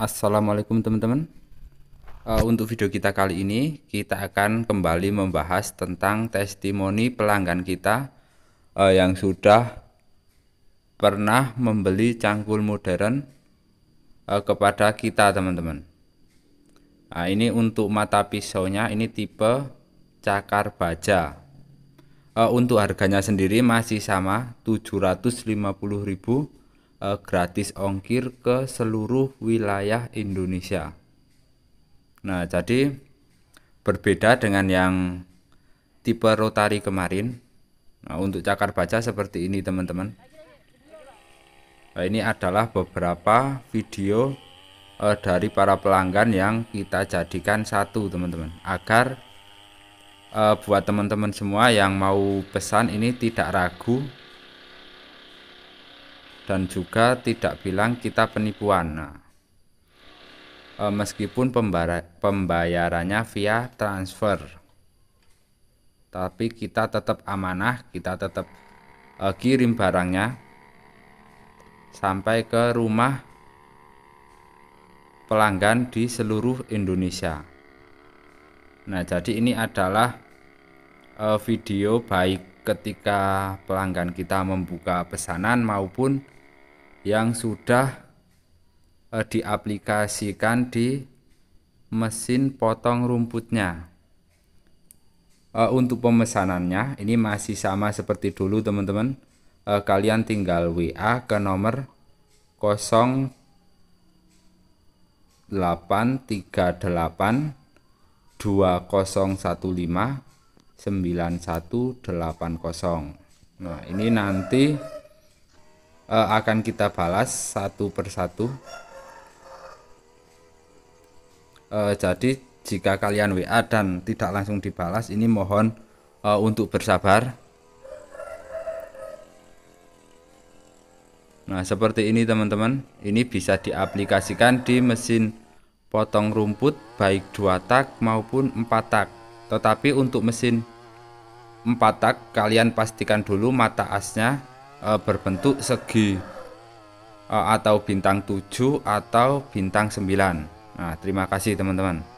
Assalamualaikum teman-teman. Uh, Untuk video kita kali ini Kita akan kembali membahas tentang testimoni pelanggan kita uh, Yang sudah pernah membeli cangkul modern uh, Kepada kita teman-teman. Nah ini untuk mata pisaunya Ini tipe cakar baja. Uh, Untuk harganya sendiri masih sama 750.000 uh, gratis ongkir ke seluruh wilayah Indonesia. Nah, jadi berbeda dengan yang tipe rotari kemarin. Nah, untuk cakar baca seperti ini, teman-teman. Nah, ini adalah beberapa video uh, dari para pelanggan yang kita jadikan satu, teman-teman, agar uh, buat teman-teman semua yang mau pesan ini tidak ragu dan juga tidak bilang kita penipuan. Nah, e, meskipun pembayarannya via transfer, tapi kita tetap amanah, kita tetap e, kirim barangnya sampai ke rumah pelanggan di seluruh Indonesia. Nah, jadi ini adalah e, video baik ketika pelanggan kita membuka pesanan maupun yang sudah eh, diaplikasikan di mesin potong rumputnya. Eh, untuk pemesanannya ini masih sama seperti dulu teman-teman. Eh, kalian tinggal WA ke nomor 0838 2015 9180. Nah, ini nanti uh, akan kita balas satu persatu. Uh, jadi jika kalian WA dan tidak langsung dibalas ini mohon uh, untuk bersabar. Nah seperti ini teman-teman. Ini bisa diaplikasikan di mesin potong rumput baik dua tak maupun empat tak. Tetapi untuk mesin empat tak kalian pastikan dulu mata asnya uh, berbentuk segi uh, atau bintang 7 atau bintang 9 nah terima kasih teman-teman